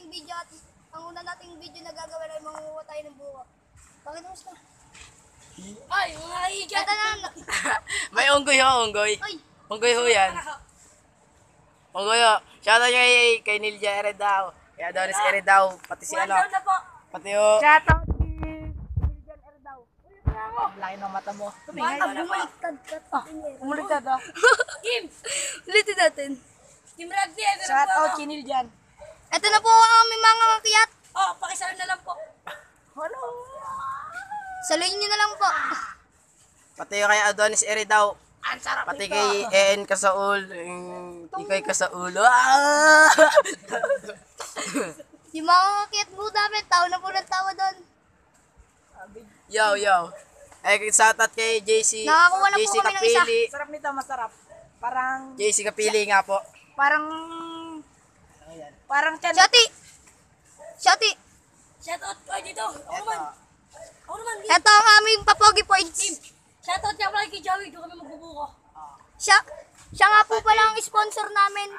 nating video at ang una nating video na gagawin ay mangunguha tayo ng buko. Bakit mo siya? Ay, mga higat. Ito na. May unggoy ho, unggoy. Ay, Unggoy ho yan. Unggoy ho. Shoutout kay, kay Nilja Eredao. Kay Adonis Eredao. Pati si ano. Pati ho. Shoutout si Milijan Erdaw. Laki ng mata mo. Tumingay ka na bumaliktad ka. Umuligtad ah. Kim! Ulitin natin. Kim na po Shoutout ako. kay Niljan. Ito na po ang aming mga kakiyat. Oh, pakisara na lang po. Hello. Saluhin nyo na lang po. Pati kay Adonis Eredao. Ang sarap Pati nito. kay EN Kasaul. Tikoy Kasaul. Ah! Yung mga kakiyat po namin, tao na po ng tawa doon. Yo, yo. Eh, shoutout kay JC. Nakakuha na po JC kami ng isa. Kapili. Sarap nito, masarap. Parang, JC Kapili nga po. parang, parang chan. Shoti! Shoti! Shoutout ko dito. Ako naman. Ako naman. Ito ang aming papogi points. Shoutout niya pala kay Joey. Doon kami magbubuko. Siya, siya nga po pala ang sponsor namin.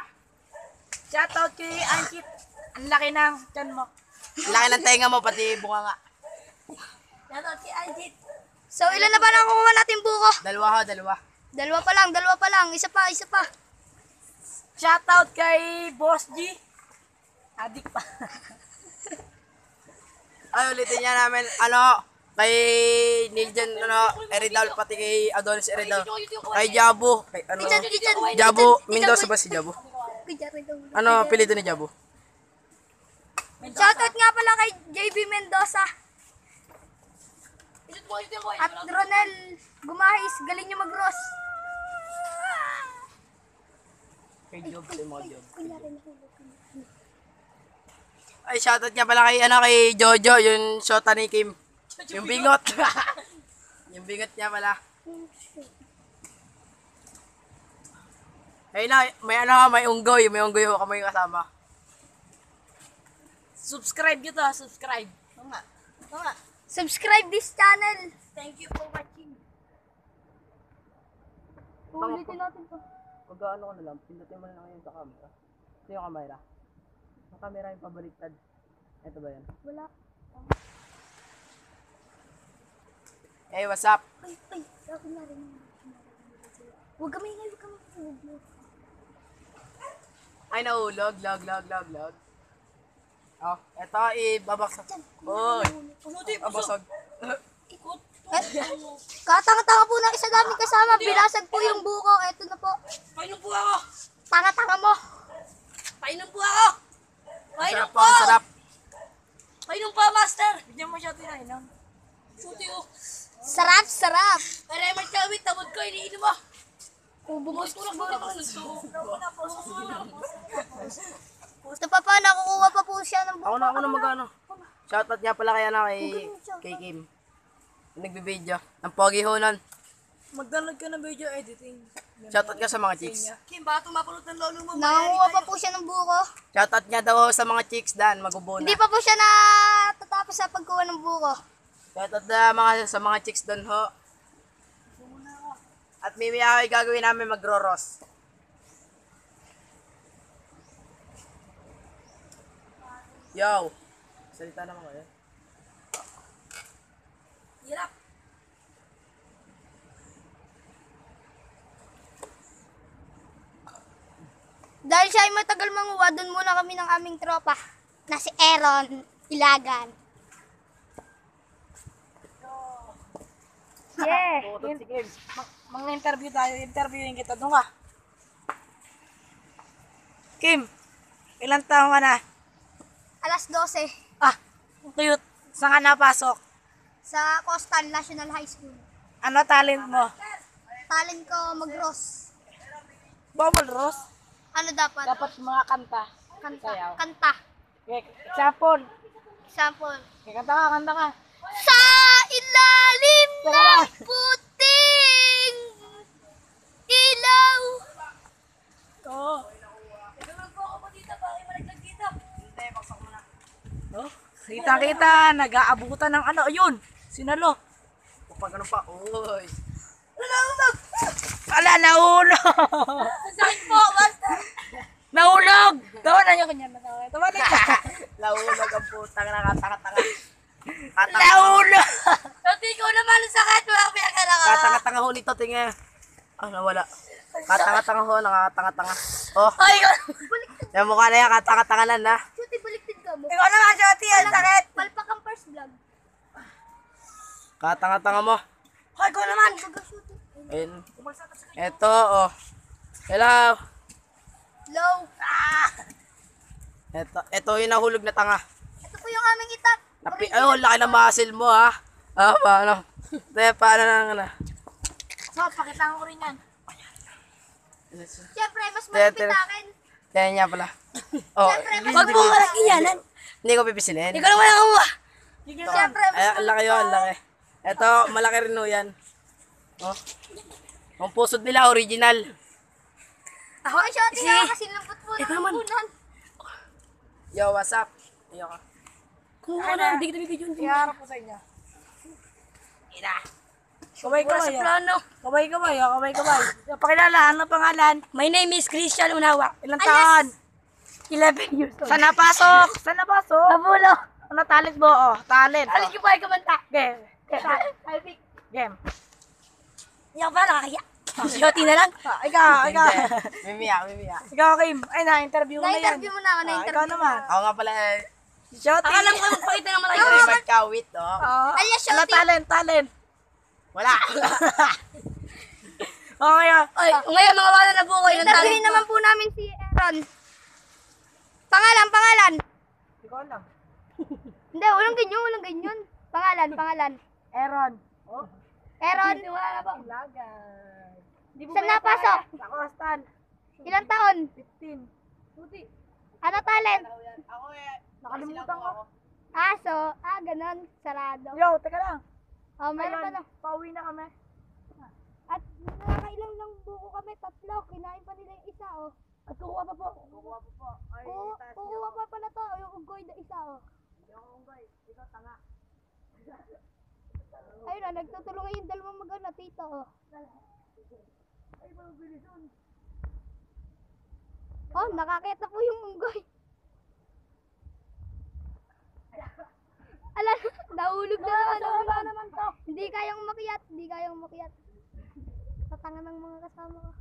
Shoutout kay Ankit. Ang laki ng chan mo. Laki ng tenga mo, pati bunga nga. Shoutout kay Ankit. So, ilan na ba nakukuha natin buko? Dalawa ho, dalawa. Dalawa pa lang, dalawa pa lang. Isa pa, isa pa. Shoutout kay Boss G. Adik pa. Ay, ulitin niya namin, ano, kay Niljan, ano, Eridal, pati kay Adonis Eridal. Kay Jabu. Kay, ano. Jabu, Mendoza ba si Jabu? Ano? Ano, apelido ni Jabu? Shoutout nga pala kay JB Mendoza at Ronel Gumahis. Galing nyo mag-ross. Kay Job, sa mga Job. Ay, shoutout nga pala kay, ano, kay Jojo, yung shota ni Kim. Yung bingot. yung bingot niya pala. Ay na, may ano, may unggoy, may unggoy ho kami kasama. Subscribe nyo to, ha, subscribe. Oo nga. Oo nga. Subscribe this channel. Thank you for watching. Ulitin natin to. Pag ano ko na lang, pindutin mo na lang yun sa camera. Ito yung camera. Yung camera yung pabaliktad. Ito ba yan? Wala. Hey, what's up? Ay, ay. Sabi na rin. Huwag kami ingay, huwag kami ingay. Ay, nahulog. Log, log, log, log. Oh, eto, ibabaksak. Uy, Punuti, babasag. Ikot. Katanga-tanga po ng isa namin kasama. Binasag po yung buko. Eto na po. Painom po ako. Tanga-tanga mo. Painom po ako. Sarap po. po, sarap. Painom po, master. Bigyan mo siya tinainom. Suti ko. Sarap, sarap. Para may kawit, tamod ko, iniinom mo. Ubus Tulak mo na po. Ito pa pa, nakukuha pa po siya ng buko. Ako na, ako na magano. Shoutout niya pala kaya na kay, kay Kim. Nagbibideo. Ang pogi ho nun. Mag-download ka ng video editing. Shoutout ka sa mga chicks. Kim, baka tumapalot ng lolo mo. Nakukuha pa po siya ng buko. Shoutout niya daw ho sa mga chicks dan, magubo na. Hindi pa po siya na tatapos sa pagkuha ng buko. Shoutout na mga, sa mga chicks doon ho. At may may gagawin namin magro-ross. Yo! Salita naman kayo. Hirap. Dahil siya ay matagal manguha, doon muna kami ng aming tropa na si Aaron Ilagan. Yeah. Tutot si Kim. Mga interview tayo, interviewin kita. Doon ka. Kim, ilang taong ka na? Alas 12 Ah, cute. Saan ka napasok? sa Coastal National High School. Ano talent mo? Talent ko mag-ross. Bubble Rose? Ano dapat? Dapat mga kanta. Kanta. Sayaw. Kanta. Okay, Example. Example. Okay, kanta ka, kanta ka. Sa ilalim ng puting ilaw. Oo. Oh, kita-kita, nag-aabutan ng ano, ayun, sinalo. Kapag ano pa, uy. Nahulog! Wala, nahulog! Sakit po, basta! Nahulog! Tawanan niyo kanya, tawanan niyo. Lahulog ang putang nakatanga-tanga. Dati ko naman ang sakit. Wala kami akala ka. katanga-tanga ho nito, tingin. Ah, nawala. Katanga-tanga ho, nakatanga-tanga. Oh, Ay, ikaw. yung mukha na yan, katanga-tanga na na. Shooty, baliktad ka mo. Ikaw naman, Shoti. Ang sakit. Palpak ang first vlog. Katanga-tanga mo. Ay, ikaw naman. Ayun. Ito, oh. Hello. Low. Ito, ito yung nahulog na tanga. Ito po yung aming itak. Napi Ay, oh, laki ng muscle mo, ha? Ah, paano? Te, paano na, ano? So, pakita ko rin yan. Siyempre, mas malapit akin. Kaya niya pala. Oh, Wag mo walang iyanan. hindi ko pipisinin. Ikaw naman ako. ah. Siyempre, mas Ay, ang laki yun, laki. Ito, malaki rin ho yan. Oh. Ang pusod nila, original. Ako, Ay, Shotty, si... nakakasilambot po Ikaw ng. Yo, what's up? Yo ka. Kumuha na, hindi kita bibidyon. Iharap ko sa inyo. Ina. Kamay kamay. Sa plano. Kamay kamay, oh, kamay kamay. Pakilala, ano pangalan? My name is Christian Unawa. Ilang taon? 11 years old. Saan napasok? Saan napasok? Nabulo. Ano talent mo? Oh, talent. Talent ko pa ay kumanta. Game. Game. Game. Iyak ba? Nakakaya. Shoti na lang. ikaw, ikaw. Mimiya, mimiya. ikaw, Kim. Ay, na-interview mo na yan. Na-interview mo na ako, Ah, na-interview ikaw naman. Ako nga pala, eh, Shoti. Akala mo magpakita ng malayo. Raymond Kawit, oh. Oo. Alias Ano Shoti. talent, talent. Wala. Okay, ah. Ay, ngayon mga wala na po ko. Ilang Interviewin naman po namin si Aaron. Pangalan, pangalan. Hindi ko alam. Hindi, walang ganyan, walang ganyan. Pangalan, pangalan. Aaron. Oh. Aaron, Wala na ba? Lagay. Hindi saan napasok? Sa Costan. Ilang taon? 15. Puti. Ano talent? Ako eh. Nakalimutan ko. Aso. Ah, ganun. Sarado. Yo, teka lang. Oh, meron pa na. pauwi na kami. At nakakailang lang buko kami, tatlo. Kinain pa nila yung isa, oh. At kukuha pa po. Kukuha po po. Ay, taas kukuha pa pala to, yung unggoy na isa, oh. Yung unggoy. Ikaw tanga. Ayun na, nagtutulungan yung dalawang mag-ano, tito, oh. Oh, nakakita po yung unggoy. Ala, nahulog na naman. nahulog. naman to. Hindi kayang umakyat, hindi kayang umakyat. Tatanga ng mga kasama ko.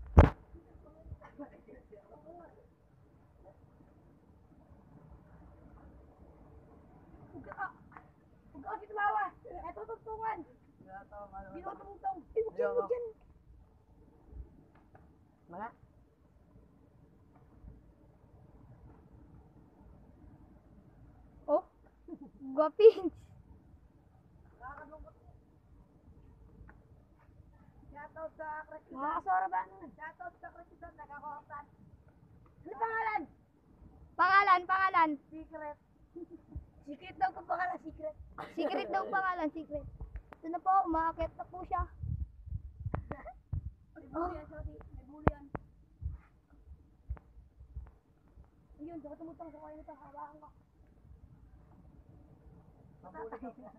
Huwag ka tumawa. Ito tugtungan. Ginutungtong. Yo, ko. Mga? Oh, gwaping. Shoutout sa Kresidan. Mga kasora ba? Shoutout sa Kresidan. Nakakosan. Ano pangalan? Pangalan, pangalan. Secret. Secret daw kung pangalan. Secret. Secret daw pangalan, secret. Ito na po, umakit na po siya. Oh. May bulian. Ayun, saka tumutang sa kayo nito. Hawakan ko.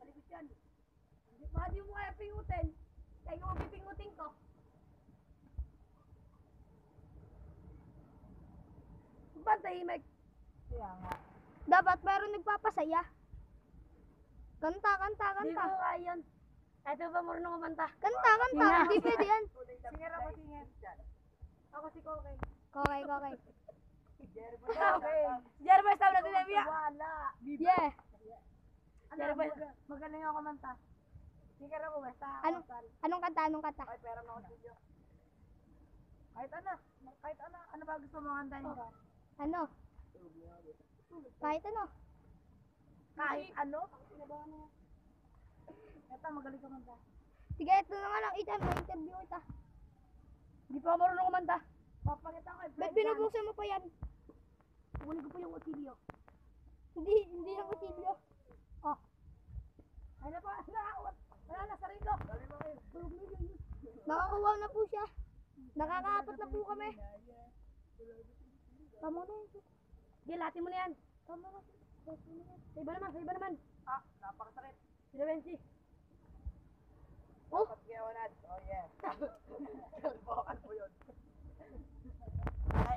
Maligit yan. Hindi pa di mo kaya pingutin. Kaya yung pipingutin ko. Ba't tahimik? Kaya nga. Dapat meron nagpapasaya. Kanta, kanta, Hindi kanta. ko kaya yun. Ito ba marunong kumanta? Kanta, kanta. Hindi pwede yan. Singer ako, singer. Ako si Kokay. Okay, okay. Okay. Jeremy, stop natin na biya. Wala. Yeah. Jeremy, magaling ako kumanta. Singer ako, basta. Ano, anong kanta, anong kanta? Ay, pera mo ako. Kahit ano. Kahit ano. Ano ba gusto mo kantahin ko? Ano? Kahit ano. Kahit ano? Ito, magaling kumanta. Sige, ito na nga lang. Ito, may interview kita. Hindi pa ako marunong kumanta. Papakita ko. Ba't binubuksan mo pa yan? Kukunin ko po yung utilyo. Hindi, hindi na kutilyo. Oh, Ay na pa. Nakakawat. Wala na, sarili ko. nakakuha na po siya. Nakakaapat na po kami. Tama na yun. Sige, lati mo na yan. Tama na. Sa iba naman, sa iba naman. Ah, napakasakit. Sila Wensi. Oh, Pagkiyawanad. Oh, yeah. Bokal po yun.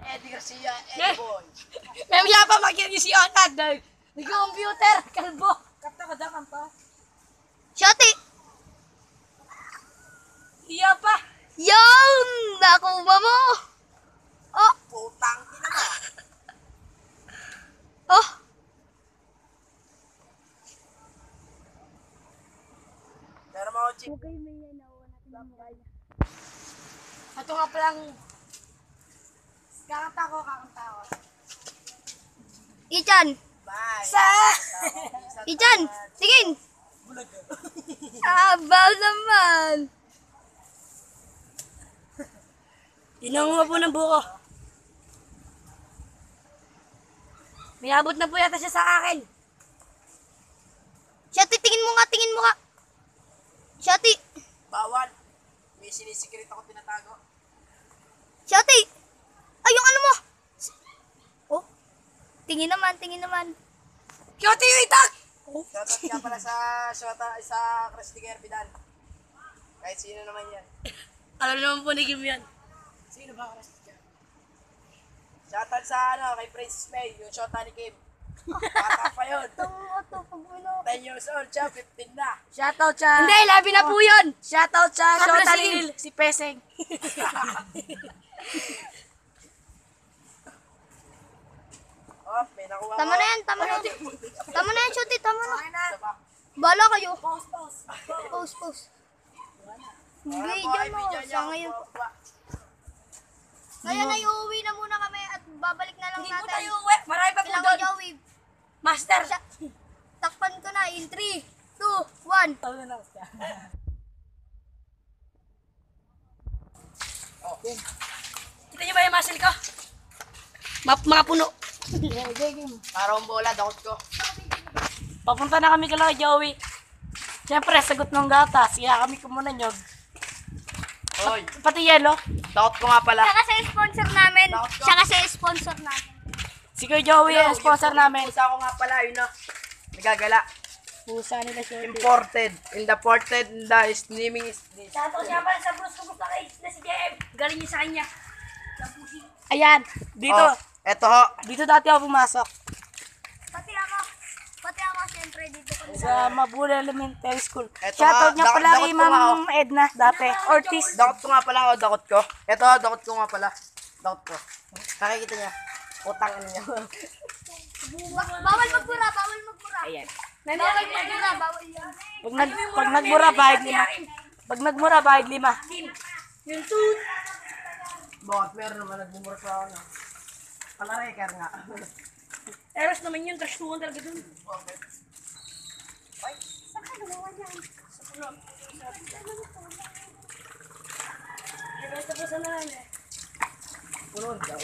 Eddie Garcia, Eh. Eddie Boy. May mga pa niyo si Onad. May computer, kalbo. Kanta ka da, kanta. Shoti! Iya pa. Yung! Nakuha mo! Oh! Putang ina mo. Oh! Pero mga chick. Ito nga palang... Kakanta ko, kakanta ko. Ichan! Bye. Sa... Ichan! Tingin! Abaw naman! Tinango po ng buko. May abot na po yata siya sa akin. Shoti, tingin mo nga, tingin mo nga! Shoti! Bawal. May sinisikret ako tinatago. Shoti! Ay, yung ano mo! Oh! Tingin naman, tingin naman. Kyoto yung itak! Shoutout nga pala sa Shota, sa Krusty Kerbidan. Kahit sino naman yan. Alam naman po ni Kim yan. Sino ba Krusty Shoutout sa ano, kay Princess May, yung Shota ni Kim. Bata pa yun. Mo ito, pag ano. 10 years old siya, 15 na. Shoutout siya. Hindi, labi na po yun. Shoutout siya. Sa Shoutout Brazil. si Peseng. May nakuha Tama na yan, tama na yan. Tama na yan, Shoti, tama na. Bala kayo. Pause, pause. Post, post. Wala po, Video ay, mo. Sa ngayon. Ngayon ay uuwi na muna kami at babalik na lang Hindi po natin. tayo uwi. Marami pa po doon. Master. Takpan ko na in 3, 2, 1. Kita niyo ba yung muscle ko? Map mga puno. Parang bola, dakot ko. Papunta na kami kala Joey. Siyempre, sagot ng gatas. Kaya kami kumunan yun. Oy, Pati yelo. dakot ko nga pala. Siya kasi sponsor namin. Siya kasi sponsor namin. Si Kuya Joey ang sponsor namin. Pusa ko nga pala, yun na. Nagagala. Pusa nila siya. Imported. In the ported, in the steaming is this. Shoutout siya pala sa Bruce Kumusta kay na si JM. Galing niya sa kanya. Ayan. Dito. Oh, eto ho. Dito dati ako pumasok. Pati ako. Pati ako siyempre dito ko. Sa Mabula Elementary School. Eto Shoutout nga, niya dak- pala dakot kay ko nga, Ma'am Edna dati. Ortiz. Dakot ko nga pala, oh, dakot ko. Eto, dakot ko nga pala. Dakot ko. Nakikita niya. Utang ano niya. Ba- bawal magbura, bawal magbura. Ayan. Bawal magbura, bawal yan. Pag, nag, pag nagmura, bahid lima. Pag nagmura, bahid lima. Bakit meron naman nagmumura sa ano? Palareker nga. Eros naman yun, trash tuwan talaga dun. Okay. Punon daw.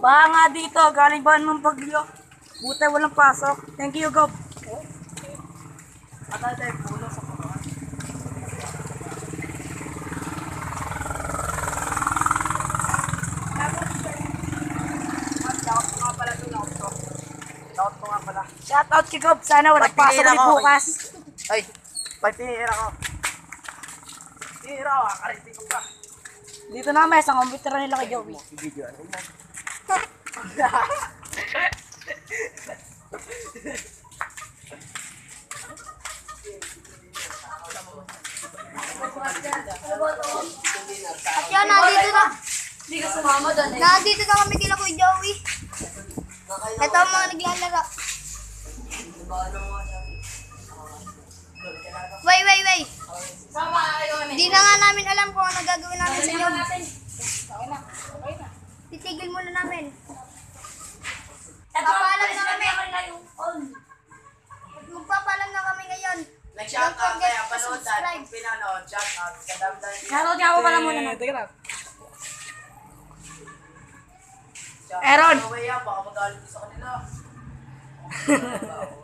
Baka nga dito, galing ba ng bagyo? Buti walang pasok. Thank you, Gob. Atay tayo puno sa punuan. Dakot ko nga pala ito, dakot ko. Dakot ko nga pala. Shoutout kay Gob. Sana Pag pasok ko, bukas. Ay, pag tinira ko. Tinira ko, akaritin ko pa. Dito na may isang computer nila kay Joey. Video ano mo? At yan, nandito na. Hindi ka sumama doon eh. Nandito na kami kila Kuya Joey. Ito ang mga naglalaro. Wait, wait, wait. Hindi na nga namin alam kung ano gagawin namin sa loob. Titigil muna namin. Papaalam na kami. Magpapaalam na kami ngayon. Nag-shout Don't out forget kaya to panood subscribe. kung pinanood, shout out. Kadamdam. Shoutout nga ako pala muna na. Shout out. Aaron! Baka magalit sa kanila.